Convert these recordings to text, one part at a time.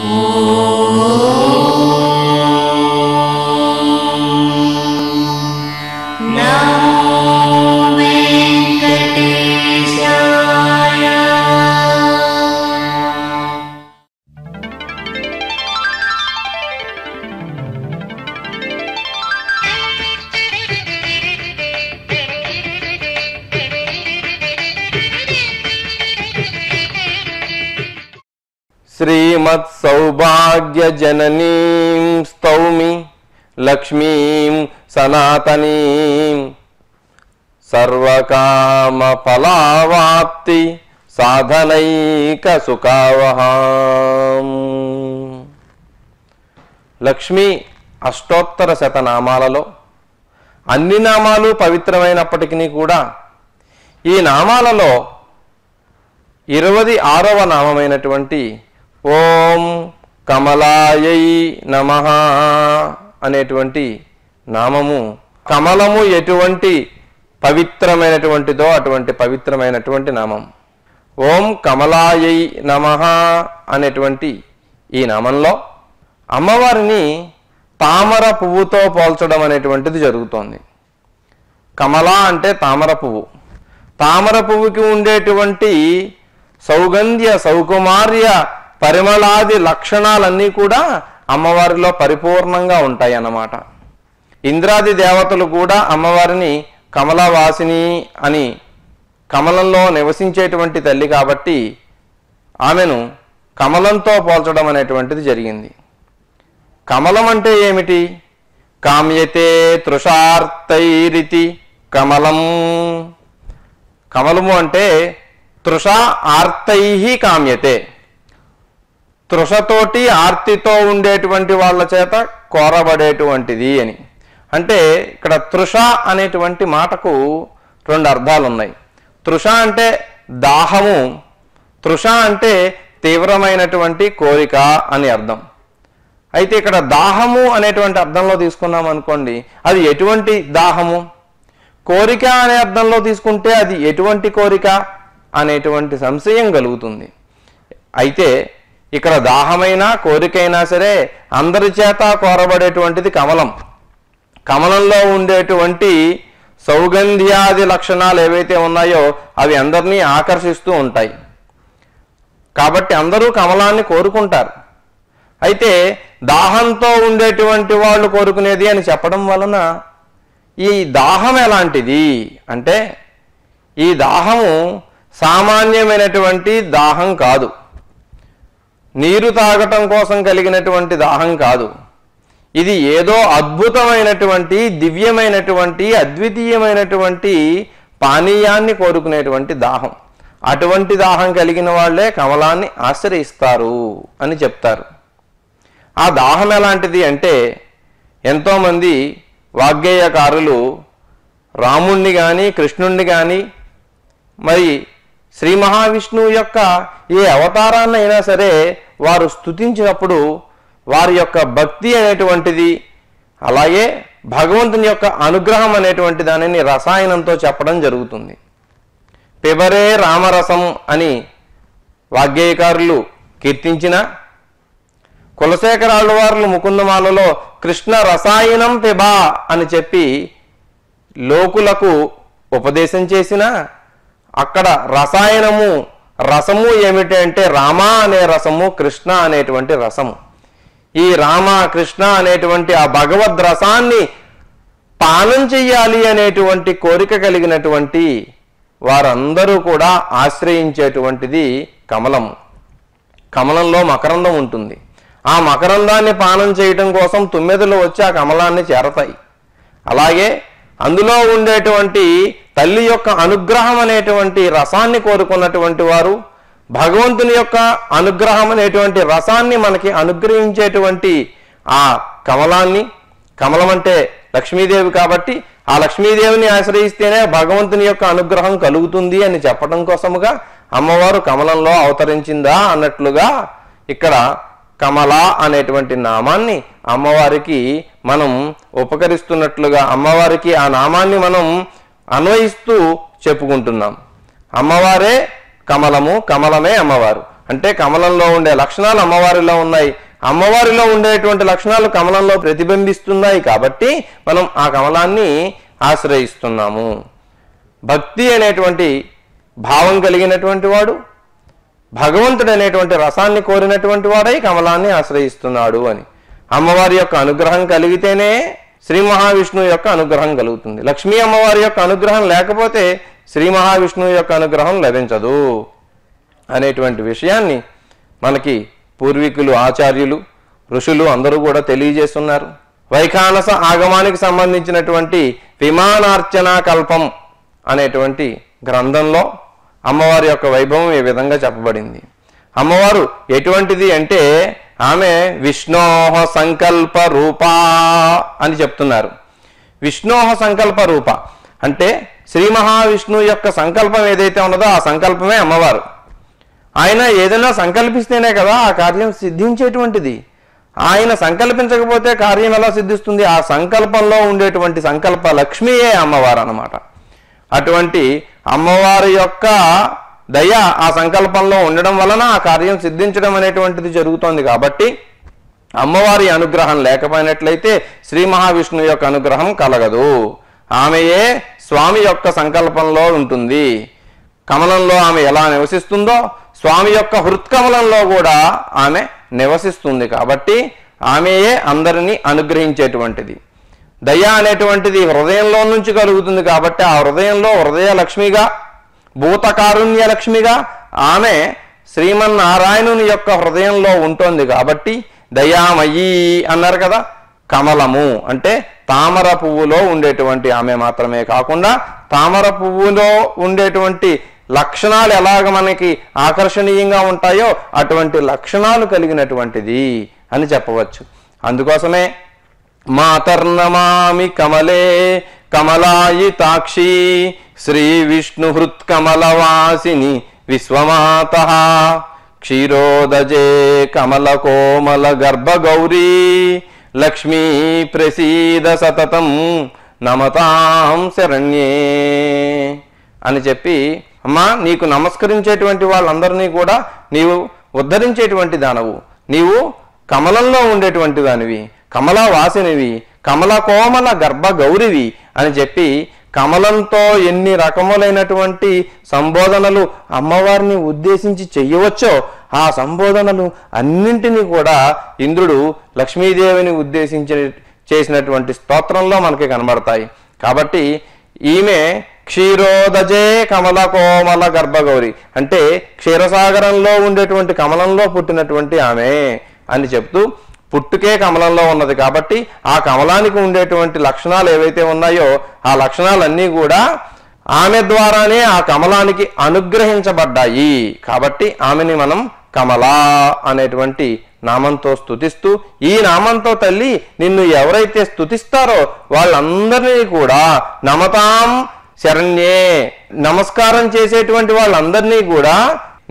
Oh. శ్రీమత్ సౌభాగ్య జననీం స్తౌమి లక్ష్మీం సనాతనీం. సర్వకామ ఫలావాప్తి సాధనైక సుఖావహాం లక్ష్మి అష్టోత్తర శతనామాలలో అన్ని నామాలు పవిత్రమైనప్పటికీ కూడా ఈ నామాలలో ఇరవది ఆరవ నామమైనటువంటి ఓం కమలాయై నమ అనేటువంటి నామము. కమలము ఎటువంటి పవిత్రమైనటువంటిదో అటువంటి పవిత్రమైనటువంటి నామం. ఓం కమలాయై నమ అనేటువంటి ఈ నామంలో అమ్మవారిని తామర పువ్వుతో పోల్చడం అనేటువంటిది జరుగుతోంది. కమల అంటే తామర పువ్వు. తామర పువ్వుకి ఉండేటువంటి సౌగంధ్య సౌకుమార్య పరిమళాది లక్షణాలన్నీ కూడా అమ్మవారిలో పరిపూర్ణంగా ఉంటాయి అన్నమాట ఇంద్రాది దేవతలు కూడా అమ్మవారిని కమలవాసిని అని కమలంలో నివసించేటువంటి తల్లి కాబట్టి ఆమెను కమలంతో పోల్చడం అనేటువంటిది జరిగింది. కమలం అంటే ఏమిటి? కామ్యతే తృషార్తైరితి కమలం. కమలము అంటే తృష ఆర్తై కామ్యతే. తృషతోటి ఆర్తితో ఉండేటువంటి వాళ్ళ చేత కోరబడేటువంటిది అని. అంటే ఇక్కడ తృష అనేటువంటి మాటకు రెండు అర్థాలు ఉన్నాయి తృష అంటే దాహము తృష అంటే తీవ్రమైనటువంటి కోరిక అని అర్థం. అయితే ఇక్కడ దాహము అనేటువంటి అర్థంలో తీసుకున్నాం అనుకోండి అది ఎటువంటి దాహము? కోరిక అనే అర్థంలో తీసుకుంటే అది ఎటువంటి కోరిక అనేటువంటి సంశయం కలుగుతుంది. అయితే ఇక్కడ దాహమైనా కోరికైనా సరే అందరి చేత కోరబడేటువంటిది కమలం. కమలంలో ఉండేటువంటి సౌగంధ్యాది లక్షణాలు ఏవైతే ఉన్నాయో అవి అందరినీ ఆకర్షిస్తూ ఉంటాయి. కాబట్టి అందరూ కమలాన్ని కోరుకుంటారు. అయితే దాహంతో ఉండేటువంటి వాళ్ళు కోరుకునేది అని చెప్పడం వలన ఈ దాహం ఎలాంటిది? అంటే ఈ దాహము సామాన్యమైనటువంటి దాహం కాదు. నీరు తాగటం కోసం కలిగినటువంటి దాహం కాదు. ఇది ఏదో అద్భుతమైనటువంటి దివ్యమైనటువంటి అద్వితీయమైనటువంటి పానీయాన్ని కోరుకునేటువంటి దాహం. అటువంటి దాహం కలిగిన వాళ్ళే కమలాన్ని ఆశ్రయిస్తారు అని చెప్తారు. ఆ దాహం ఎలాంటిది అంటే ఎంతోమంది వాగ్గేయకారులు రాముణ్ణి కానీ కృష్ణుణ్ణి కానీ మరి శ్రీ మహావిష్ణువు యొక్క ఏ అవతారాన్ని అయినా సరే వారు స్తుతించినప్పుడు వారి యొక్క భక్తి అనేటువంటిది అలాగే భగవంతుని యొక్క అనుగ్రహం అనేటువంటి దానిని రసాయనంతో చెప్పడం జరుగుతుంది. పిబరే రామరసం అని వాగ్గేయకారులు కీర్తించిన కులశేఖరాళ్ళ వారులు ముకుందమాలలో కృష్ణ రసాయనం పిబా అని చెప్పి లోకులకు ఉపదేశం చేసిన అక్కడ రసాయనము రసము ఏమిటి అంటే రామ అనే రసము కృష్ణ అనేటువంటి రసము. ఈ రామ కృష్ణ అనేటువంటి ఆ భగవద్ రసాన్ని పానం చెయ్యాలి అనేటువంటి కోరిక కలిగినటువంటి వారందరూ కూడా ఆశ్రయించేటువంటిది కమలం కమలంలో మకరందం ఉంటుంది. ఆ మకరందాన్ని పానం చేయటం కోసం తుమ్మెదలు వచ్చి ఆ కమలాన్ని చేరతాయి. అలాగే అందులో ఉండేటువంటి తల్లి యొక్క అనుగ్రహం అనేటువంటి రసాన్ని కోరుకున్నటువంటి వారు భగవంతుని యొక్క అనుగ్రహం అనేటువంటి రసాన్ని మనకి అనుగ్రహించేటువంటి ఆ కమలాన్ని కమలం అంటే లక్ష్మీదేవి కాబట్టి ఆ లక్ష్మీదేవిని ఆశ్రయిస్తేనే భగవంతుని యొక్క అనుగ్రహం కలుగుతుంది అని చెప్పడం కోసముగా అమ్మవారు కమలంలో అవతరించిందా అన్నట్లుగా ఇక్కడ కమల అనేటువంటి నామాన్ని అమ్మవారికి మనం ఉపకరిస్తున్నట్లుగా అమ్మవారికి ఆ నామాన్ని మనం అన్వయిస్తూ చెప్పుకుంటున్నాం. అమ్మవారే కమలము కమలమే అమ్మవారు. అంటే కమలంలో ఉండే లక్షణాలు అమ్మవారిలో ఉన్నాయి. అమ్మవారిలో ఉండేటువంటి లక్షణాలు కమలంలో ప్రతిబింబిస్తున్నాయి కాబట్టి మనం ఆ కమలాన్ని ఆశ్రయిస్తున్నాము. భక్తి అనేటువంటి భావం కలిగినటువంటి వాడు భగవంతుడు అనేటువంటి రసాన్ని కోరినటువంటి వాడై కమలాన్ని ఆశ్రయిస్తున్నాడు అని. అమ్మవారి యొక్క అనుగ్రహం కలిగితేనే శ్రీ మహావిష్ణువు యొక్క అనుగ్రహం కలుగుతుంది. లక్ష్మీ అమ్మవారి యొక్క అనుగ్రహం లేకపోతే శ్రీ మహావిష్ణువు యొక్క అనుగ్రహం లభించదు అనేటువంటి విషయాన్ని మనకి పూర్వీకులు ఆచార్యులు ఋషులు అందరూ కూడా తెలియజేస్తున్నారు. వైఖానస ఆగమానికి సంబంధించినటువంటి విమానార్చనా కల్పం అనేటువంటి గ్రంథంలో అమ్మవారి యొక్క వైభవం ఈ విధంగా చెప్పబడింది. అమ్మవారు ఎటువంటిది అంటే ఆమె విష్ణోహ సంకల్ప రూపా అని చెప్తున్నారు. విష్ణోహ సంకల్ప రూప అంటే శ్రీ మహావిష్ణువు యొక్క సంకల్పం ఏదైతే ఉన్నదో ఆ సంకల్పమే అమ్మవారు. ఆయన ఏదైనా సంకల్పిస్తేనే కదా ఆ కార్యం సిద్ధించేటువంటిది. ఆయన సంకల్పించకపోతే కార్యం ఎలా సిద్ధిస్తుంది? ఆ సంకల్పంలో ఉండేటువంటి సంకల్ప లక్ష్మియే అమ్మవారు అన్నమాట. అటువంటి అమ్మవారి యొక్క దయ ఆ సంకల్పంలో ఉండడం వలన ఆ కార్యం సిద్ధించడం అనేటువంటిది జరుగుతోంది కాబట్టి అమ్మవారి అనుగ్రహం లేకపోయినట్లయితే శ్రీ మహావిష్ణువు యొక్క అనుగ్రహం కలగదు. ఆమెయే స్వామి యొక్క సంకల్పంలో ఉంటుంది. కమలంలో ఆమె ఎలా నివసిస్తుందో స్వామి యొక్క హృత్కమలంలో కూడా ఆమె నివసిస్తుంది కాబట్టి ఆమెయే అందరినీ అనుగ్రహించేటువంటిది. దయ అనేటువంటిది హృదయంలో నుంచి కలుగుతుంది కాబట్టి ఆ హృదయంలో హృదయ లక్ష్మిగా భూతకారుణ్య లక్ష్మిగా ఆమె శ్రీమన్నారాయణుని యొక్క హృదయంలో ఉంటుంది కాబట్టి దయామయీ అన్నారు కదా కమలము. అంటే తామర పువ్వులో ఉండేటువంటి ఆమె మాత్రమే కాకుండా తామర పువ్వులో ఉండేటువంటి లక్షణాలు ఎలాగ మనకి ఆకర్షణీయంగా ఉంటాయో అటువంటి లక్షణాలు కలిగినటువంటిది అని చెప్పవచ్చు. అందుకోసమే మాతర్నమామి కమలే కమలాయి తాక్షి విష్ణు హృత్కమలవాసిని విశ్వమాత. క్షీరోదజే కమల కోమల గర్భగౌరీ లక్ష్మీ ప్రసీద సతతం నమతాం శరణ్యే అని చెప్పి అమ్మా నీకు నమస్కరించేటువంటి వాళ్ళందరినీ కూడా నీవు ఉద్ధరించేటువంటి దానవు. నీవు కమలంలో ఉండేటువంటి దానివి కమలా వాసినివి కమల కోమల గర్భ గౌరివి అని చెప్పి కమలంతో ఎన్ని రకములైనటువంటి సంబోధనలు అమ్మవారిని ఉద్దేశించి చెయ్యవచ్చో ఆ సంబోధనలు అన్నింటినీ కూడా ఇంద్రుడు లక్ష్మీదేవిని ఉద్దేశించి చేసినటువంటి స్తోత్రంలో మనకి కనబడతాయి. కాబట్టి ఈమె క్షీరోదజే కమల కోమల గర్భగౌరి. అంటే క్షీరసాగరంలో ఉండేటువంటి కమలంలో పుట్టినటువంటి ఆమె అని చెప్తూ పుట్టుకే కమలంలో ఉన్నది కాబట్టి ఆ కమలానికి ఉండేటువంటి లక్షణాలు ఏవైతే ఉన్నాయో ఆ లక్షణాలన్నీ కూడా ఆమె ద్వారానే ఆ కమలానికి అనుగ్రహించబడ్డాయి. కాబట్టి ఆమెని మనం కమలా అనేటువంటి నామంతో స్తుతిస్తూ ఈ నామంతో తల్లి నిన్ను ఎవరైతే స్తుతిస్తారో వాళ్ళందరినీ కూడా నమతాం శరణ్యే. నమస్కారం చేసేటువంటి వాళ్ళందరినీ కూడా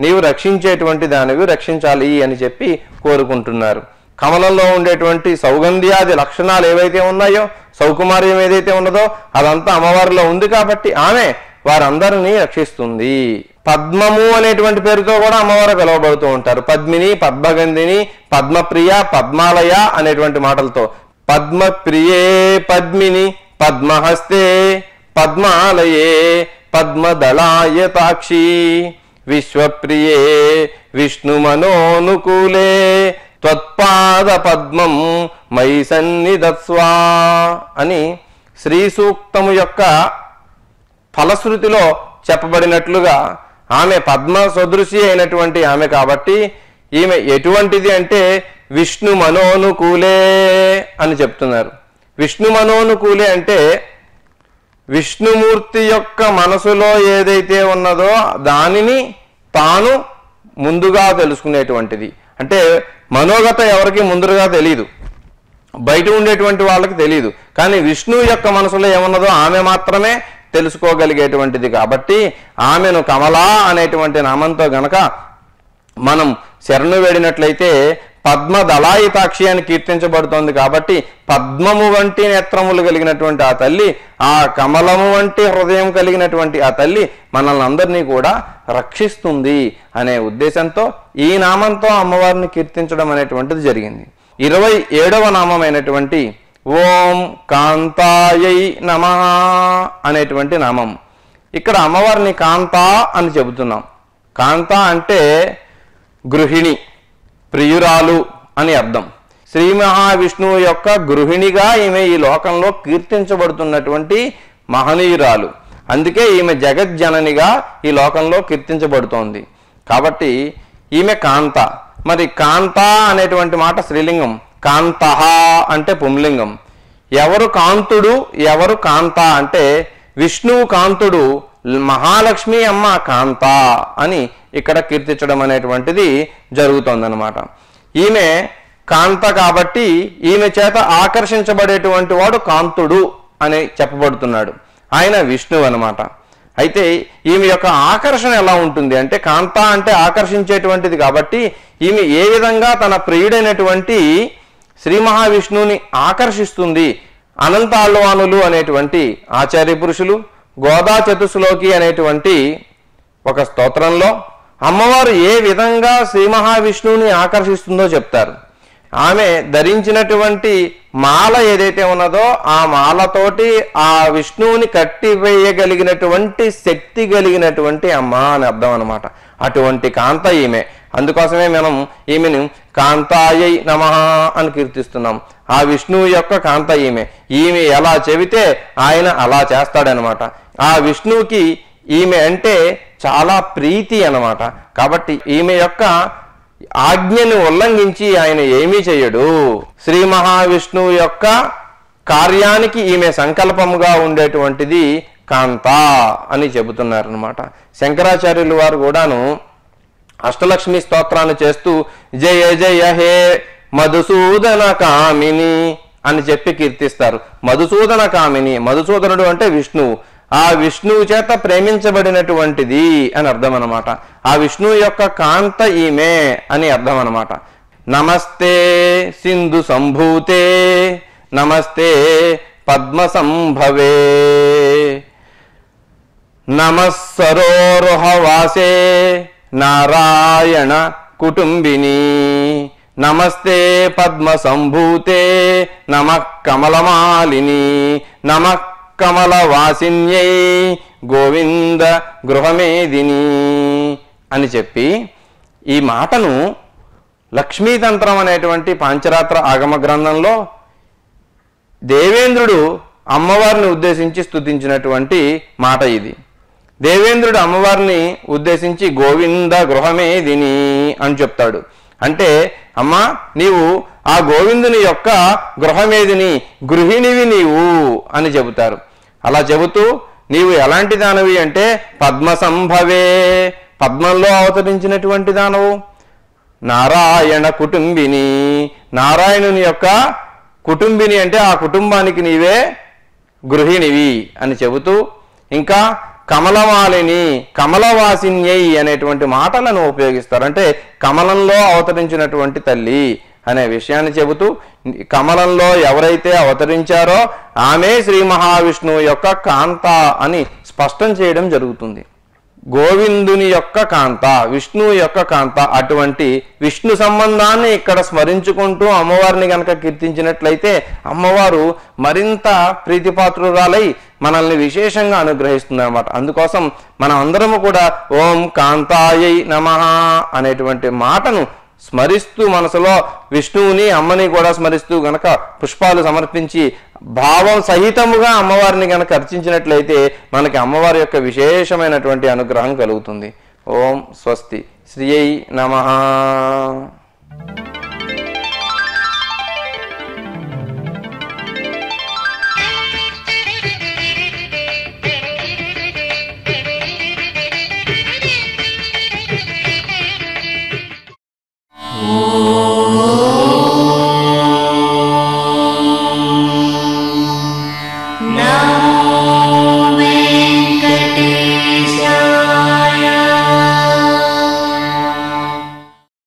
నీవు రక్షించేటువంటి దానివి రక్షించాలి అని చెప్పి కోరుకుంటున్నారు. కమలంలో ఉండేటువంటి సౌగంధ్యాది లక్షణాలు ఏవైతే ఉన్నాయో సౌకుమార్యం ఏదైతే ఉన్నదో అదంతా అమ్మవారిలో ఉంది కాబట్టి ఆమె వారందరినీ రక్షిస్తుంది. పద్మము అనేటువంటి పేరుతో కూడా అమ్మవారు పిలువబడుతూ ఉంటారు. పద్మిని పద్మగంధిని పద్మప్రియ పద్మాలయ అనేటువంటి మాటలతో. పద్మప్రియే పద్మిని పద్మహస్తే పద్మాలయే పద్మదళాయతాక్షి విశ్వప్రియే విష్ణుమనోనుకూలే త్వత్పాద పద్మం మై సన్నిధత్స్వా అని శ్రీ సూక్తము యొక్క ఫలశ్రుతిలో చెప్పబడినట్లుగా ఆమె పద్మ సదృశి అయినటువంటి ఆమె కాబట్టి ఈమె ఎటువంటిది అంటే విష్ణు మనోనుకూలే అని చెప్తున్నారు. విష్ణు మనోనుకూలే అంటే విష్ణుమూర్తి యొక్క మనసులో ఏదైతే ఉన్నదో దానిని తాను ముందుగా తెలుసుకునేటువంటిది. అంటే మనోగత ఎవరికి ముందుగా తెలియదు బయట ఉండేటువంటి వాళ్ళకి తెలియదు కానీ విష్ణువు యొక్క మనసులో ఏమున్నదో ఆమె మాత్రమే తెలుసుకోగలిగేటువంటిది కాబట్టి ఆమెను కమలా అనేటువంటి నామంతో గనక మనం శరణు వేడినట్లయితే పద్మ దళాయితాక్షి అని కీర్తించబడుతోంది కాబట్టి పద్మము వంటి నేత్రములు కలిగినటువంటి ఆ తల్లి ఆ కమలము వంటి హృదయం కలిగినటువంటి ఆ తల్లి మనల్ని అందరినీ కూడా రక్షిస్తుంది అనే ఉద్దేశంతో ఈ నామంతో అమ్మవారిని కీర్తించడం అనేటువంటిది జరిగింది. ఇరవై ఏడవ నామమైనటువంటి ఓం కాంతాయై నమ అనేటువంటి నామం. ఇక్కడ అమ్మవారిని కాంత అని చెబుతున్నాం. కాంత అంటే గృహిణి ప్రియురాలు అని అర్థం. శ్రీ మహావిష్ణువు యొక్క గృహిణిగా ఈమె ఈ లోకంలో కీర్తించబడుతున్నటువంటి మహనీయురాలు. అందుకే ఈమె జగజ్జననిగా ఈ లోకంలో కీర్తించబడుతోంది. కాబట్టి ఈమె కాంత. మరి కాంత అనేటువంటి మాట స్త్రీలింగం. కాంతహ అంటే పుంలింగం. ఎవరు కాంతుడు ఎవరు కాంత అంటే విష్ణువు కాంతుడు మహాలక్ష్మి అమ్మ కాంత అని ఇక్కడ కీర్తించడం అనేటువంటిది జరుగుతోందనమాట ఈమె కాంత కాబట్టి ఈమె చేత ఆకర్షించబడేటువంటి వాడు కాంతుడు అని చెప్పబడుతున్నాడు. ఆయన విష్ణువు అనమాట అయితే ఈమె యొక్క ఆకర్షణ ఎలా ఉంటుంది? అంటే కాంత అంటే ఆకర్షించేటువంటిది కాబట్టి ఈమె ఏ విధంగా తన ప్రియుడైనటువంటి శ్రీ మహావిష్ణువుని ఆకర్షిస్తుంది? అనంతాళ్వానులు అనేటువంటి ఆచార్య పురుషులు గోదా చతుశ్లోకి అనేటువంటి ఒక స్తోత్రంలో అమ్మవారు ఏ విధంగా శ్రీ మహావిష్ణువుని ఆకర్షిస్తుందో చెప్తారు. ఆమె ధరించినటువంటి మాల ఏదైతే ఉన్నదో ఆ మాలతోటి ఆ విష్ణువుని కట్టివేయగలిగినటువంటి శక్తి కలిగినటువంటి అమ్మ అని అర్థం అనమాట అటువంటి కాంత ఈమె. అందుకోసమే మనం ఈమెను కాంతాయై నమ అని కీర్తిస్తున్నాం. ఆ విష్ణువు యొక్క కాంత ఈమె. ఈమె ఎలా చెబితే ఆయన అలా చేస్తాడనమాట ఆ విష్ణువుకి ఈమె అంటే చాలా ప్రీతి అనమాట కాబట్టి ఈమె యొక్క ఆజ్ఞని ఉల్లంఘించి ఆయన ఏమీ చేయడు. శ్రీ మహావిష్ణువు యొక్క కార్యానికి ఈమె సంకల్పముగా ఉండేటువంటిది కాంత అని చెబుతున్నారనమాట శంకరాచార్యులు వారు కూడాను అష్టలక్ష్మి స్తోత్రాన్ని చేస్తూ జయ జయ హే మధుసూదన కామిని అని చెప్పి కీర్తిస్తారు. మధుసూదన కామిని మధుసూదనుడు అంటే విష్ణువు. ఆ విష్ణువు చేత ప్రేమించబడినటువంటిది అని అర్థం అనమాట ఆ విష్ణువు యొక్క కాంత ఈమె అని అర్థం అనమాట నమస్తే సింధు సంభూతే నమస్తే పద్మ సంభవే. నమస్సరోరుహవాసే నారాయణ కుటుంబిని. నమస్తే పద్మ సంభూతే నమ కమలమాలిని. నమ కమలవాసిన్యై గోవింద గృహమేదిని అని చెప్పి ఈ మాటను లక్ష్మీతంత్రం అనేటువంటి పాంచరాత్ర ఆగమ గ్రంథంలో దేవేంద్రుడు అమ్మవారిని ఉద్దేశించి స్థుతించినటువంటి మాట ఇది. దేవేంద్రుడు అమ్మవారిని ఉద్దేశించి గోవింద గృహమేదిని అని చెప్తాడు. అంటే అమ్మా నీవు ఆ గోవిందుని యొక్క గృహమేదిని గృహిణివి నీవు అని చెబుతారు. చెబుతూ నీవు ఎలాంటి దానవి అంటే పద్మ సంభవే పద్మంలో అవతరించినటువంటి దానవు. నారాయణ కుటుంబిని. నారాయణుని యొక్క కుటుంబిని అంటే ఆ కుటుంబానికి నీవే గృహిణివి అని చెబుతూ ఇంకా కమలమాలిని కమలవాసిన్యై అనేటువంటి మాటలను ఉపయోగిస్తారు అంటే కమలంలో అవతరించినటువంటి తల్లి అనే విషయాన్ని చెబుతూ కమలంలో ఎవరైతే అవతరించారో ఆమె శ్రీ మహావిష్ణువు యొక్క కాంత అని స్పష్టం చేయడం జరుగుతుంది. గోవిందుని యొక్క కాంత విష్ణువు యొక్క కాంత అటువంటి విష్ణు సంబంధాన్ని ఇక్కడ స్మరించుకుంటూ అమ్మవారిని గనక కీర్తించినట్లయితే అమ్మవారు మరింత ప్రీతిపాత్రురాలై మనల్ని విశేషంగా అనుగ్రహిస్తుంది అనమాట అందుకోసం మనం అందరము కూడా ఓం కాంతాయై నమ అనేటువంటి మాటను స్మరిస్తూ మనసులో విష్ణువుని అమ్మని కూడా స్మరిస్తూ గనక పుష్పాలు సమర్పించి భావం సహితముగా అమ్మవారిని గనక అర్చించినట్లయితే మనకి అమ్మవారి యొక్క విశేషమైనటువంటి అనుగ్రహం కలుగుతుంది. ఓం స్వస్తి. శ్రీ నమ.